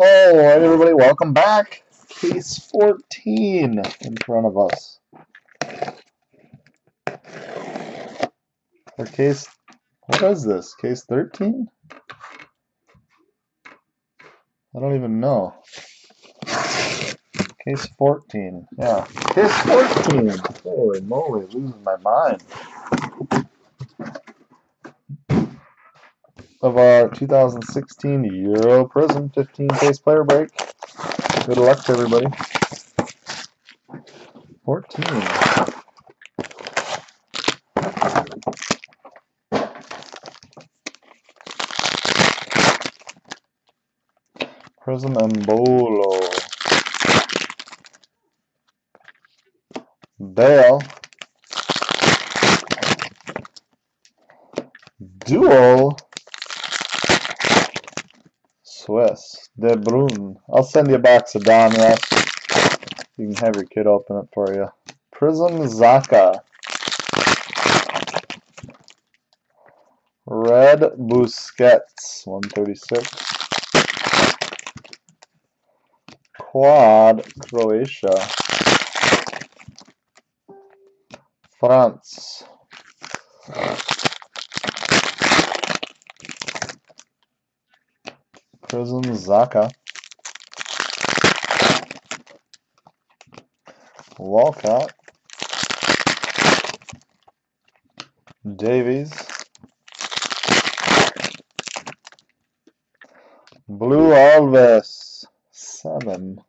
All right, everybody, welcome back. Case 14 in front of us. Or case, what is this? Case 13? I don't even know. Case 14, yeah. Case 14! Holy moly, losing my mind. Of our 2016 Euro Prizm 15 case player break. Good luck to everybody. 14. Prizm and Bolo. Bale. Dual. De Bruyne. I'll send you a box of Donruss. You can have your kid open it for you. Prizm Xhaka. Red Busquets. 136. Quad Croatia. France. Prizm Xhaka. Walcott. Davies. Blue Alves. Seven.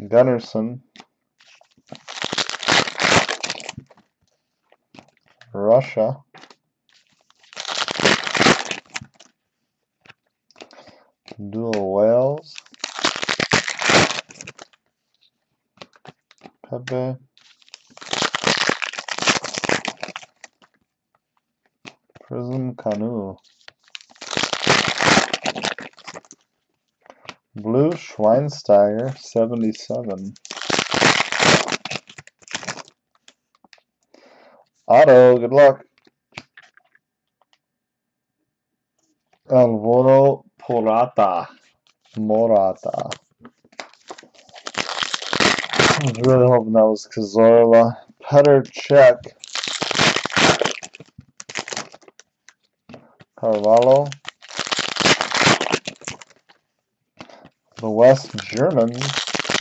Gunnarsson. Russia. Dual Wales. Pepe. Prizm Canoe. Blue Schweinsteiger, 77. Otto, good luck. Alvaro Porata. Morata. Hmm, I was really hoping that was Cazorla. Petr Cech. Carvalho. The West Germans.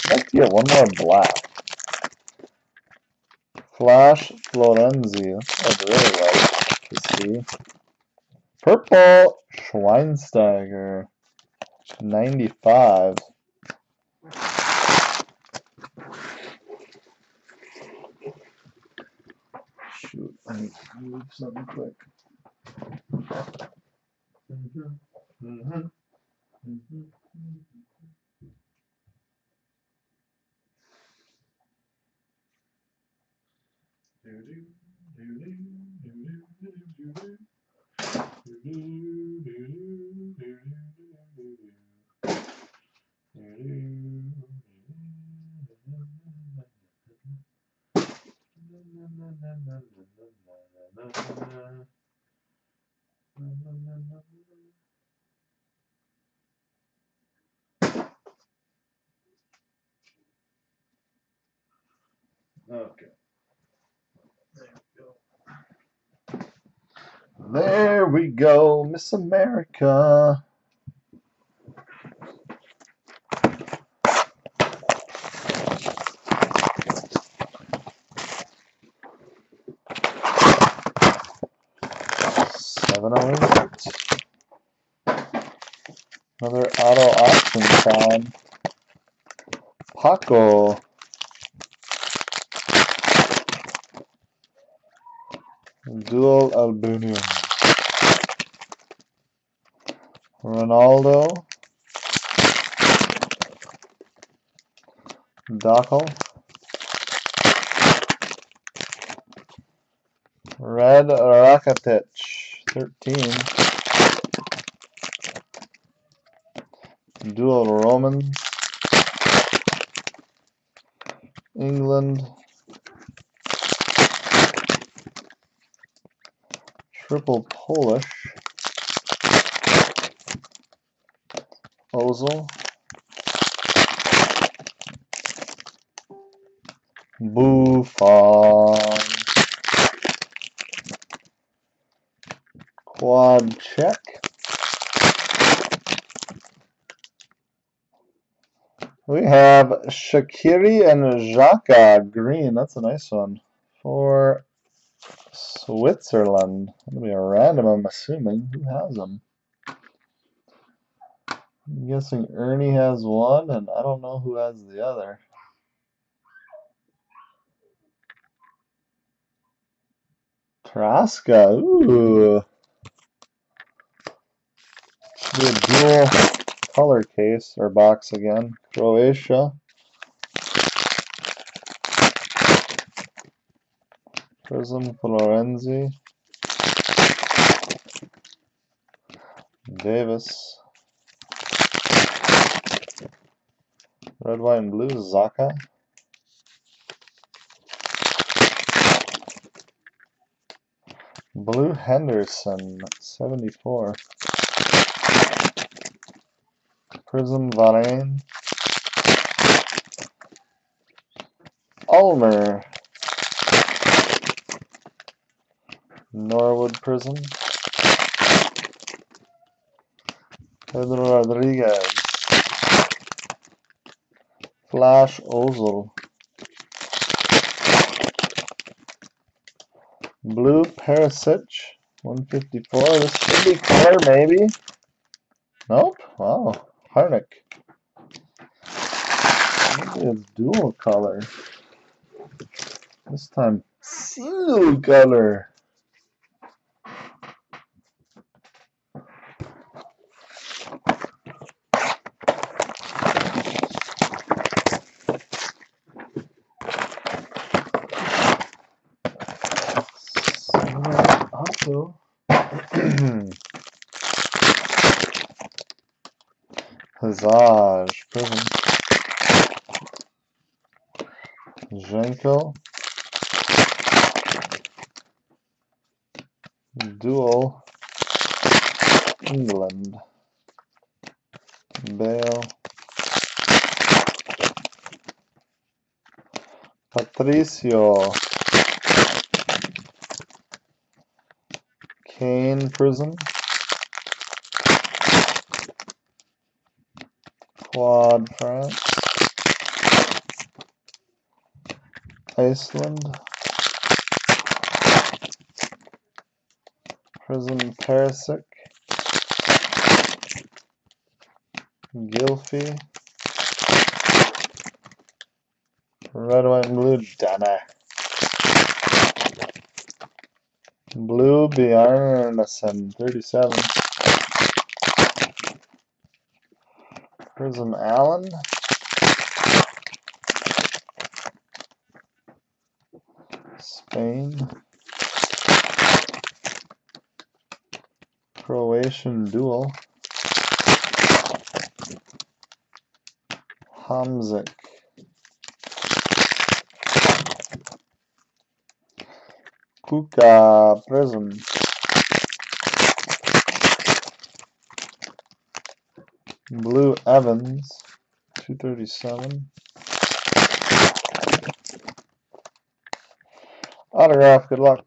Let's get one more black. Flash Florenzi. I'd really like to see. Purple Schweinsteiger. 95. Shoot, I need move something quick. Mm-hmm, mm-hmm, mm-hmm. Mm-hmm. Mm-hmm. Mm-hmm. Okay. There we go, Miss America. Seven oh eight. Another auto auction time. Paco. Dual Albanian. Ronaldo. Daco. Red Rakitic. 13. Dual Roman, England. Triple Polish. Buffon. Quad Czech. We have Shaqiri and Xhaka green. That's a nice one for Switzerland. That'll be a random, I'm assuming. Who has them? I'm guessing Ernie has one, and I don't know who has the other. Traska, ooh. A dual color case or box again. Croatia. Prizm Florenzi. Davis. Red, white, and blue, Xhaka. Blue Henderson, 74. Prizm Varane. Ulmer. Norwood Prizm. Pedro Rodriguez. Flash Ozil. Blue Perisic, 154. This should be clear maybe. Nope. Wow. Harnik. Maybe it's dual color. This time, single color. Also, Hazard, Prizm, Jenko, Dual, England, Bale, Patricio, Kane Prizm. Quad France. Iceland. Prizm Perisic. Gylfi. Red, white, and blue, Dana. Blue Bjarnason, 37. Prizm Allen. Spain. Croatian Dual. Hamsik. Kuka Prizm. Blue Evans, 237. Autograph, good luck.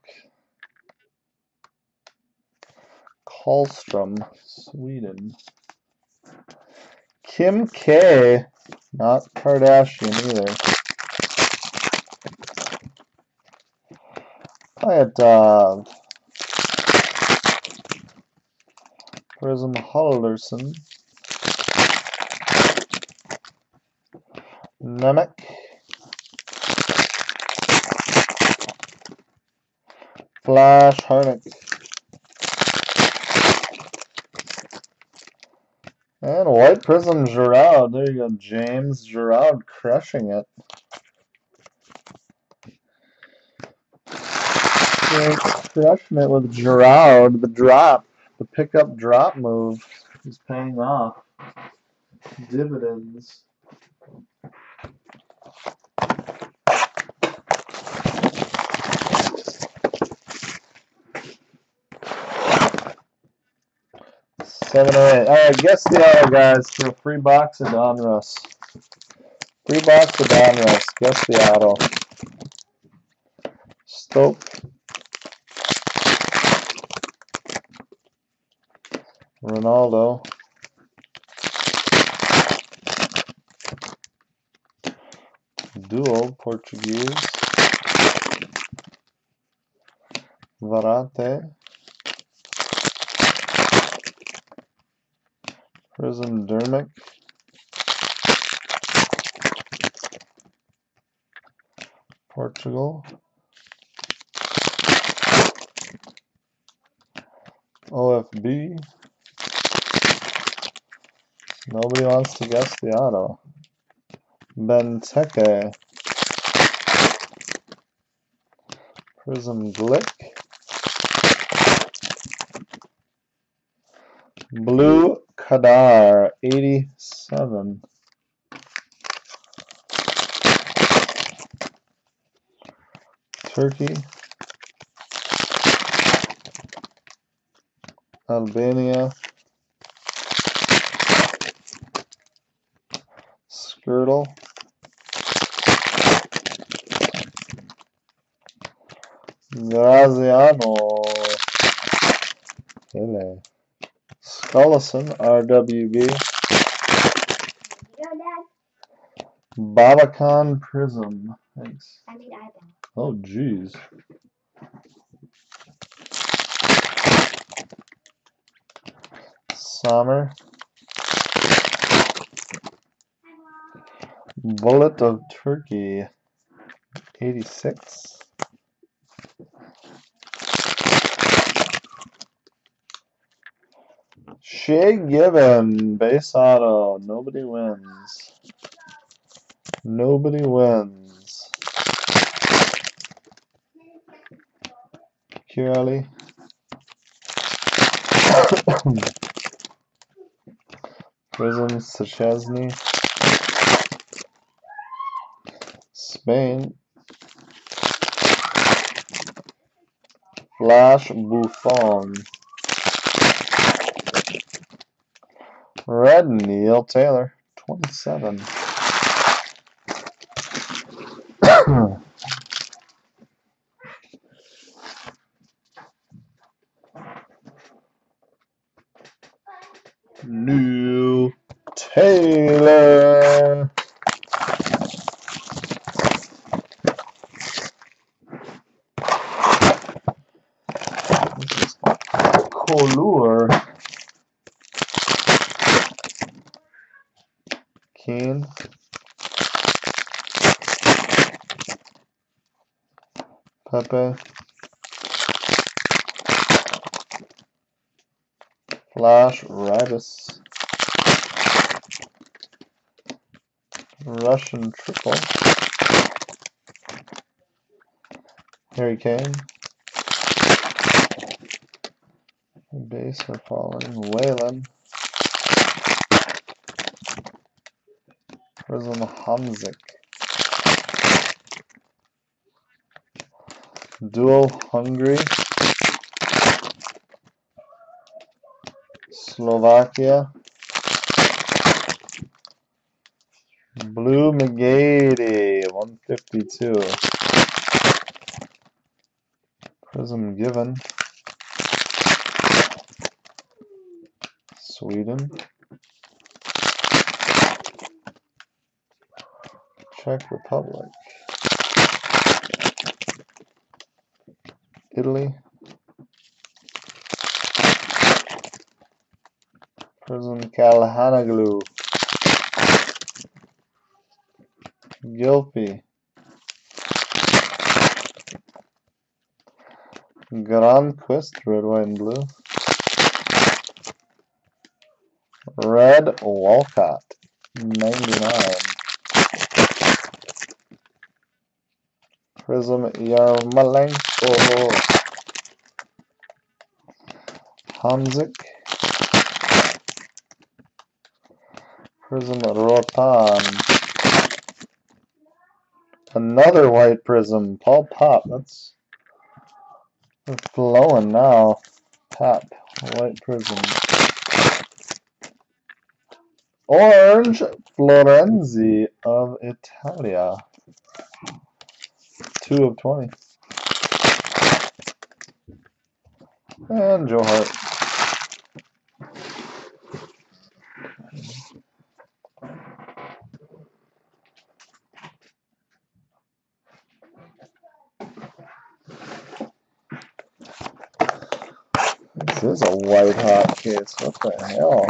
Karlstrom, Sweden. Kim K, not Kardashian either. Pyatt, uh, Prizm Halderson. Nemec. Flash Harnik. And White Prizm Giroud. There you go, James Giroud crushing it. It with Giroud. The drop, the pickup drop move is paying off. Dividends. Seven or eight. Alright, guess the auto, guys, for a free box of Donruss. Free box of Donruss. Guess the auto. Stoke. Ronaldo. Duo Portuguese. Varate. Prizm Dermic. Portugal. OFB. Nobody wants to guess the auto. Benteke. Prizm Glick. Blue Kadar, 87. Turkey. Albania. Skirtle. Graziano. Hele. Scullison, RWB. Babacan Prizm. Thanks. I eyeball. Oh, jeez. Summer. Bullet of Turkey. 86. Shay Given, base auto. Nobody wins. Nobody wins. Curly. Prizm Szczesny. Spain. Flash Buffon. Red Neil Taylor, 27. Neil Taylor. This is Colure. Keen. Pepe. Flash Rabis. Russian triple. Harry Kane. Base for falling. Whalen. Prizm Hamsik. Dual Hungary. Slovakia. Blue McGeady, 152. Prizm Given. Sweden. Czech Republic. Italy. Prizm Calhanoglu. Gilpy. Granqvist, red, white, and blue. Red Walcott, 99. Prizm Yarmolenko. Hamsik. Prizm Rotan. Another white prizm. Paul Pop. That's flowing now. Pop. White prizm. Orange Florenzi of Italia. 2 of 20. And Joe Hart. This is a white hot case. What the hell?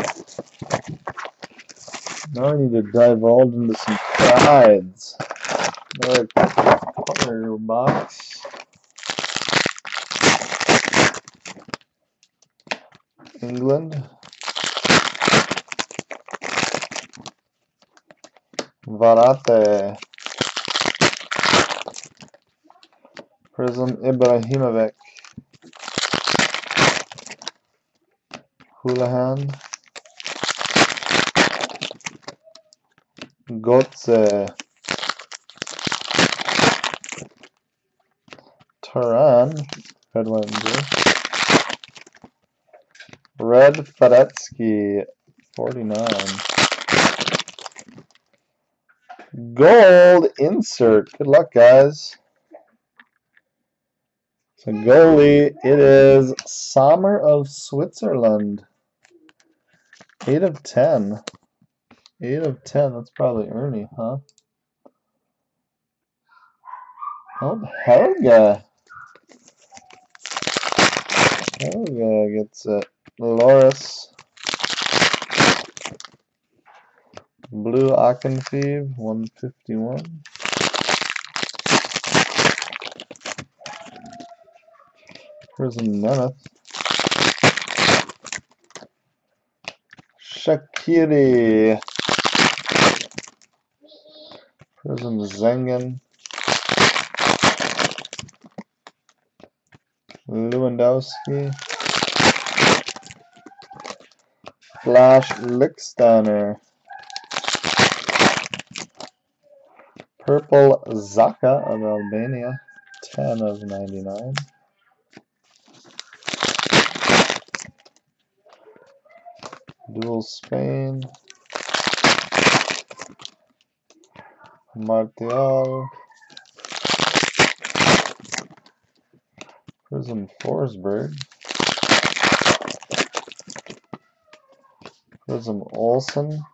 Now I need to divulge into some prides. Another corner box. England. Varate. Prizm Ibrahimovic. Houlihan. Gotze. Turan. Red, blue. Red Faretsky. 49. Gold insert. Good luck, guys. So goalie, it is Sommer of Switzerland. 8 of 10. 8 of 10. That's probably Ernie, huh? Oh, Helga. Helga gets it. Loris. Blue Akinfeev, 151. Prizm Nemeth. Shaqiri. Prizm Zengen. Lewandowski. Flash Lichtsteiner. Purple Xhaka of Albania. 10 of 99. Dual Spain. Martial. Prizm Forsberg. Prizm Olsen.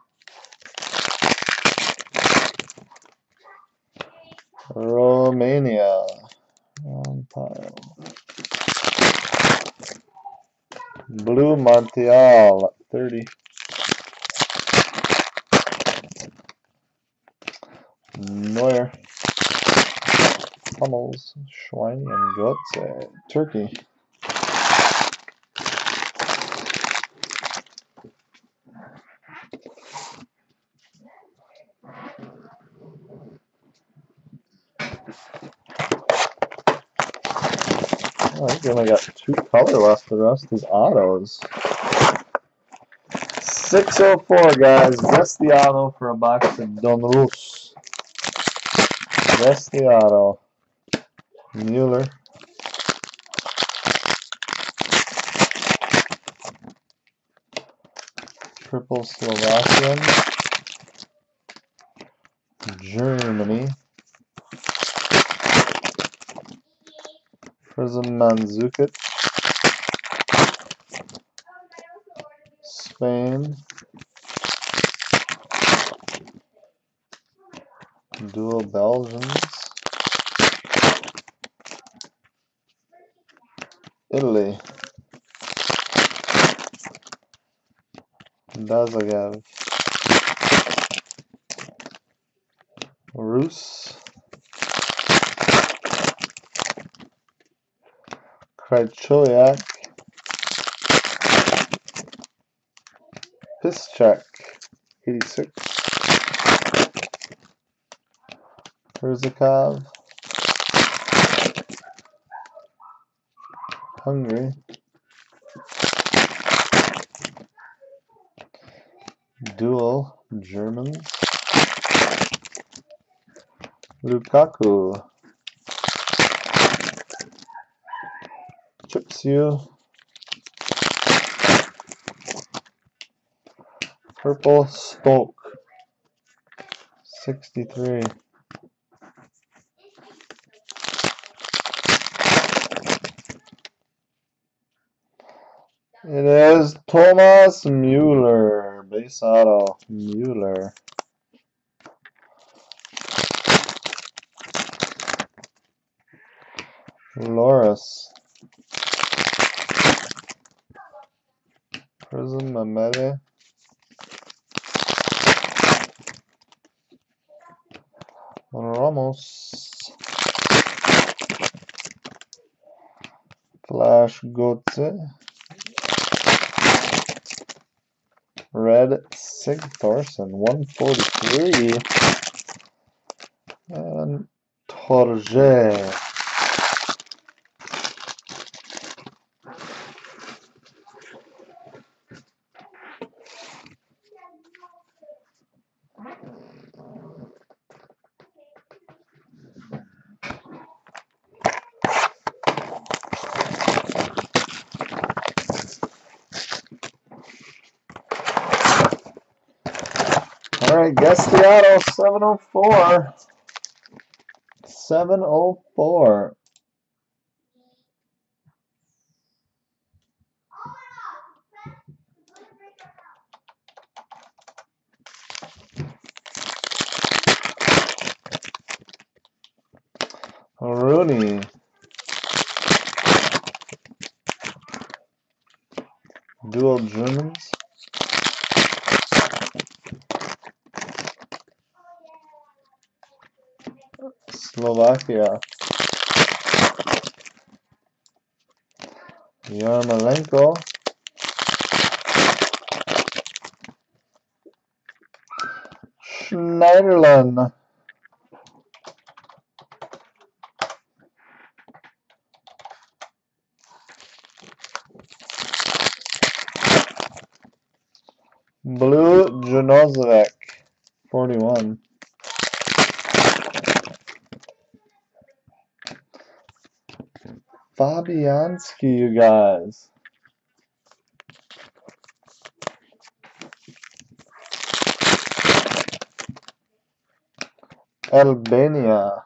Romania. On pile. Blue Martial, 30. Neuer. Hummels, Schweini, and Götze. Turkey. I think we only got two color left. The rest is autos. 604, guys. Auto for a box of Donruss. Just the auto. Mueller. Triple Slovakian. Germany. Prizm Mandzukic. Dual Belgians. Italy. Dazagav. Rus. Krychowiak. Piszczek. 86. Herzakov. Hungary. Dual Germans. Lukaku. Chipsy. Purple Spoke. 63. It is Thomas Mueller. Base auto. Mueller. Loris. Prizm Mamede. Ramos. Flash Götze. Red Sig Thorson, 143. And Torje. All right, guess the auto 704. 704. Rooney. Dual Germans. Slovakia. Yarmolenko. Schneiderlin. Blue Janozek. Fabianski, you guys. Albania.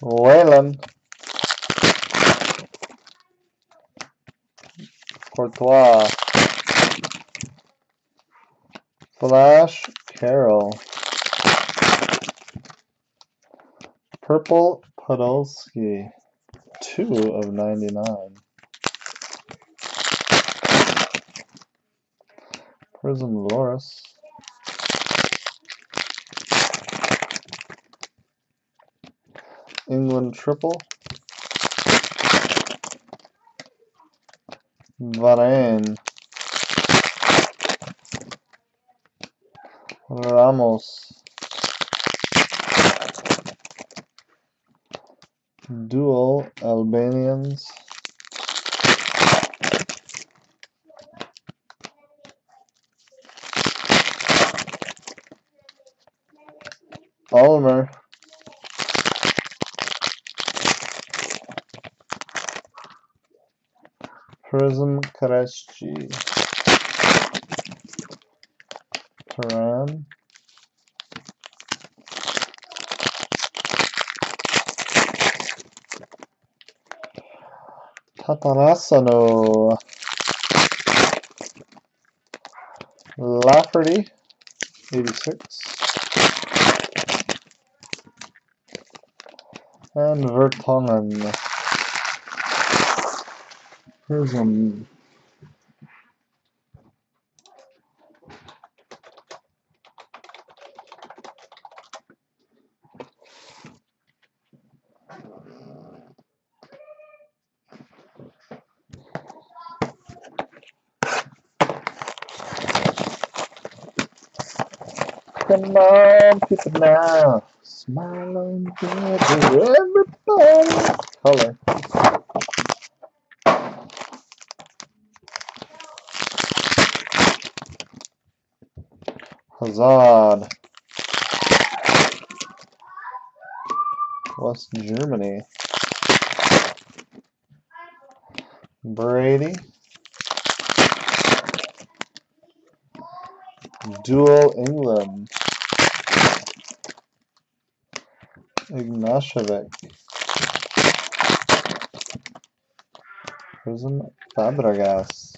Whalen. Courtois. Flash Carroll. Purple Podolski. Two of 99. Prizm Loris. England triple. Varane. Ramos. Dual Albanians. Ulmer. Prizm Karachi. Turan. Tatarasano. Lafferty. 86. And Vertonghen. Um, prizm Come on, people now. Smile and give everybody. Hello. Hazard. West Germany. Brady. Dual England. Ignashevich. Prizm Fabregas.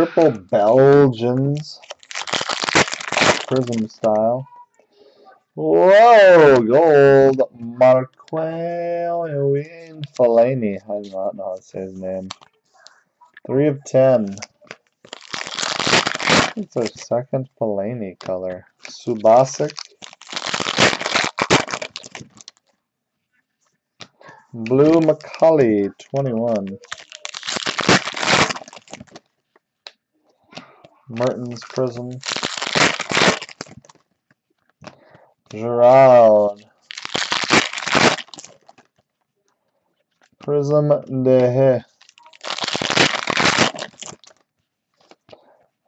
Triple Belgians. Prizm style. Whoa, gold. Marquin Fellaini. I do not know how to say his name. Three of ten. It's our second Fellaini color. Subasic. Blue Macaulay, 21. Mertens Prizm. Gerard. Prizm de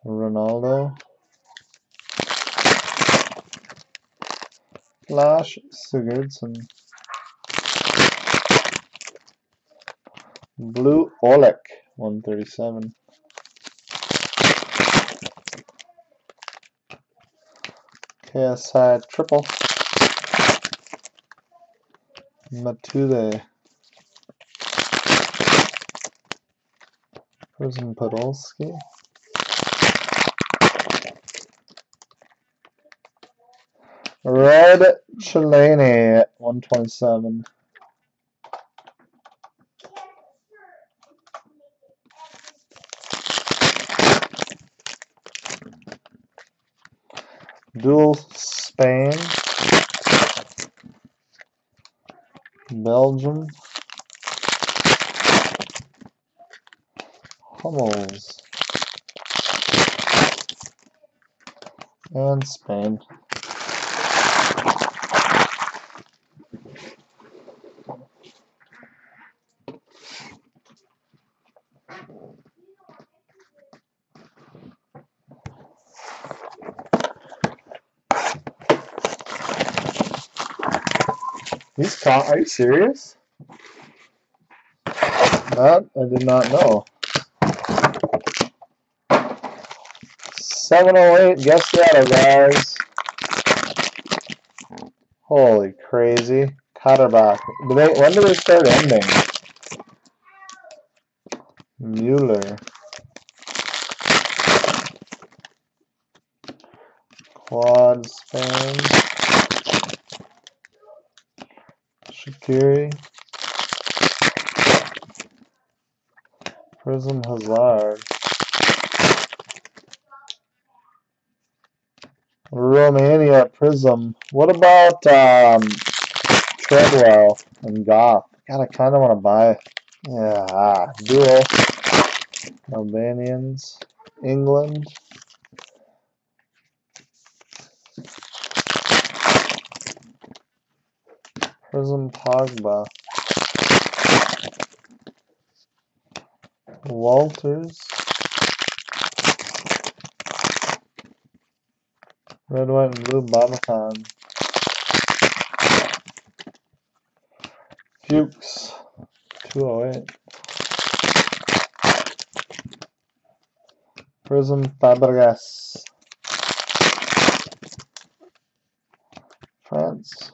Ronaldo. Flash Sigurdsson. Blue Olek, 137. KSI triple. Matule. Prizm Podolski. Red Chelani, 127. Dual Spain, Belgium, Hummels, and Spain. Are you serious? That I did not know. 708 guess that, guys. Holy crazy. They, when do they start ending? Mueller. Quad span. Shaqiri. Prizm Hazard. Romania Prizm. What about um, Treadwell and Goff? God, I kind of want to buy. Yeah, ah, dual. Albanians. England. Prizm Pogba. Walters. Red, white, and blue Babacan. Fuchs. 208. Prizm Fabregas. France.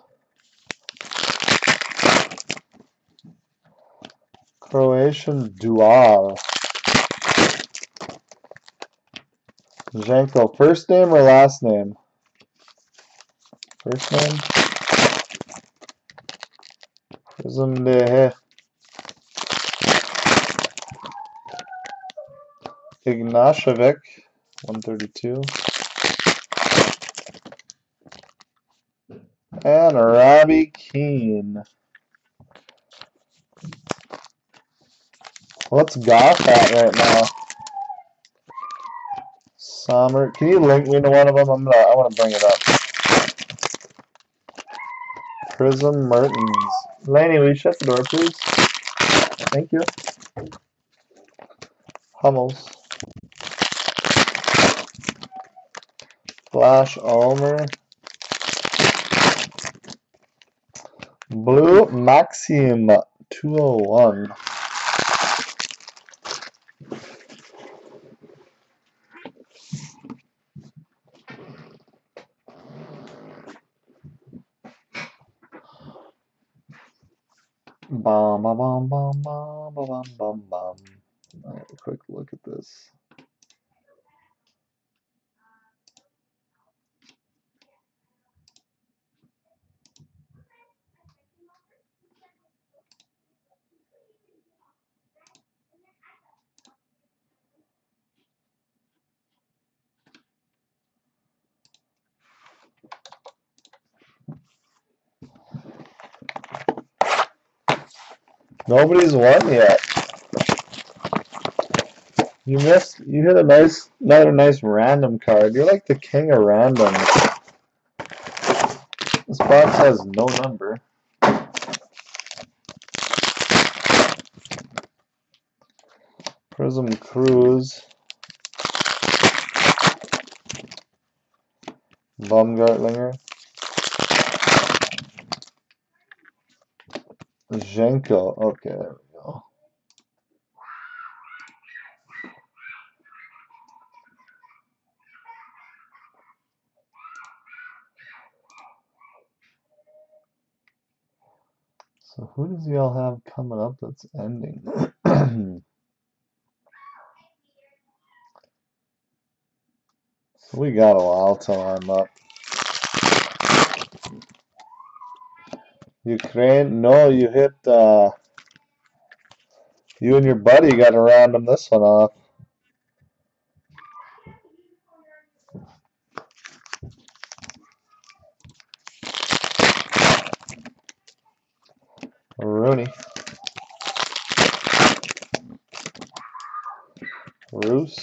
Croatian Dual. Janko, first name or last name? First name? Prizm de Ignashevich, 132. And Robbie Keane. What's Goff at right now? Sommer. Can you link me to one of them? I'm gonna. I want to bring it up. Prizm Martins. Lanny, will you shut the door, please? Thank you. Hummels. Flash Ulmer. Blue Maxim 201. Bum, bum, bum, bum, bum, bum, bum, bum. Quick look at this. Nobody's won yet. You missed. You hit a nice, another nice random card. You're like the king of random. This box has no number. Prizm Cruise. Baumgartlinger. Zhenko. Okay, there we go. So who does he all have coming up that's ending? so we got a while till I'm up. Ukraine, no, you hit, uh, you and your buddy got to random this one off. Rooney. Roos.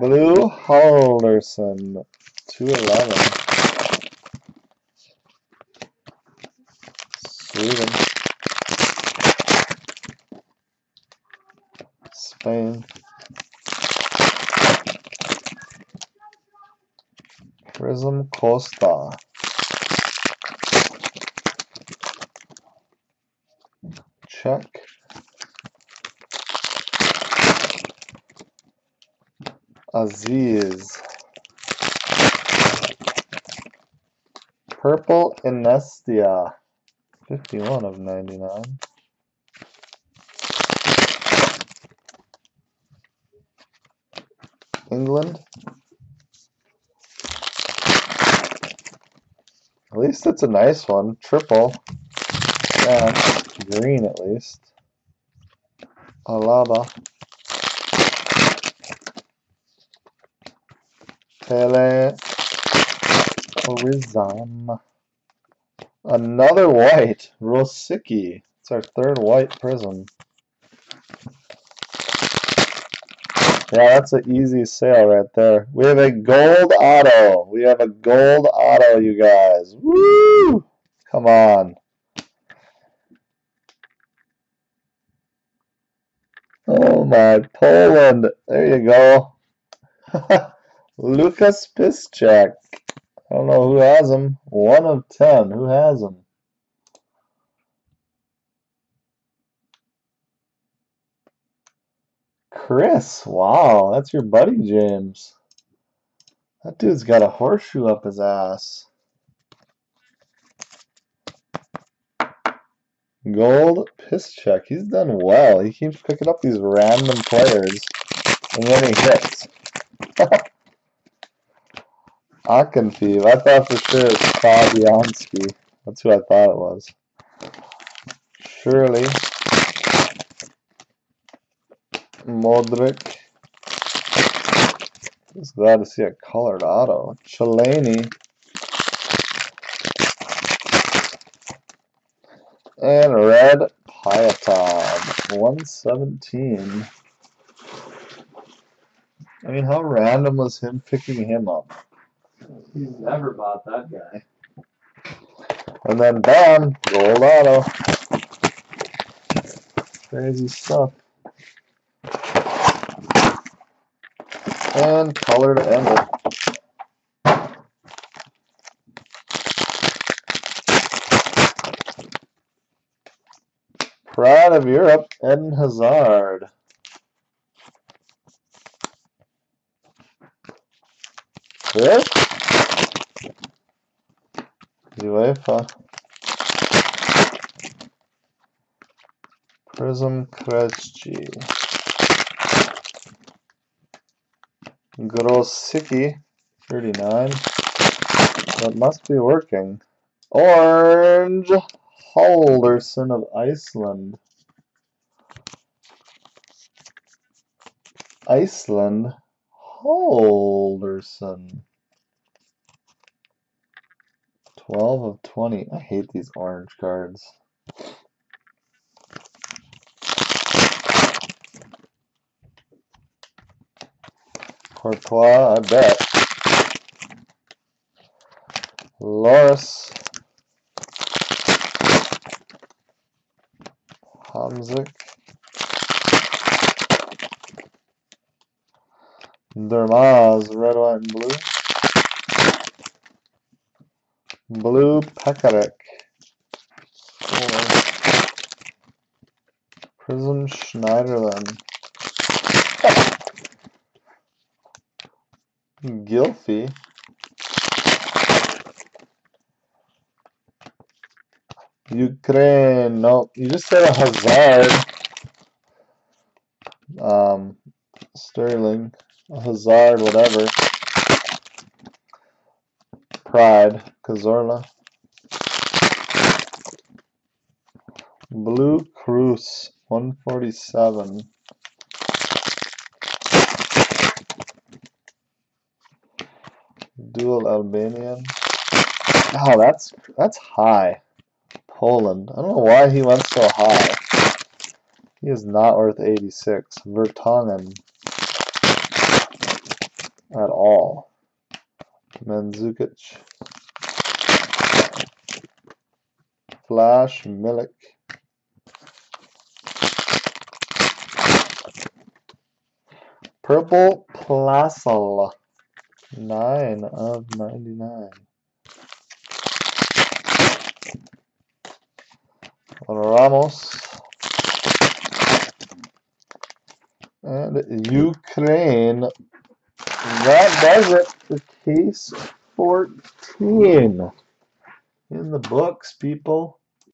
Blue Halldorsson, 211. Sweden. Spain. Prizm Costa. Czech. Aziz. Purple Iniesta. 51 of 99. England. At least it's a nice one. Triple. Yeah, green at least. Alaba. Pele. Oh, Rizam. Another white. Rosicky. It's our third white prizm. Yeah, that's an easy sale right there. We have a gold auto. We have a gold auto, you guys. Woo! Come on. Oh my, Poland. There you go. Lucas Piszczek. I don't know who has him. One of ten. Who has him? Chris. Wow, that's your buddy, James. That dude's got a horseshoe up his ass. Gold Piszczek. He's done well. He keeps picking up these random players, and then he hits. Akinfeev. I thought for sure it was Fabianski. That's who I thought it was. Shirley. Modric. Just glad to see a colored auto. Chelani. And red Pyatov. 117. I mean, how random was him picking him up? He's never bought that guy. And then bam, gold auto. Crazy stuff. And color to end it. Pride of Europe, Eden Hazard. This? UEFA. Prizm Krejci. Grosicki, 39. That must be working. Orange Halldorsson of Iceland. Iceland Halldorsson. 12 of 20. I hate these orange cards. Courtois, I bet. Lloris. Hamsik. Dermaz, red, white, and blue. Blue Pekarek. Prizm Schneiderlin. Gylfi. Ukraine. No, you just said a Hazard. Um, Sterling. A Hazard, whatever. Pride. Cazorla. Blue Cruz. 147. Dual Albanian. Oh, that's that's high. Poland. I don't know why he went so high. He is not worth 86. Vertonghen. At all. Mandzukic. Flash Milik. Purple Placel. 9 of 99. Ramos. And Ukraine. That does it for case 14. In the books, people.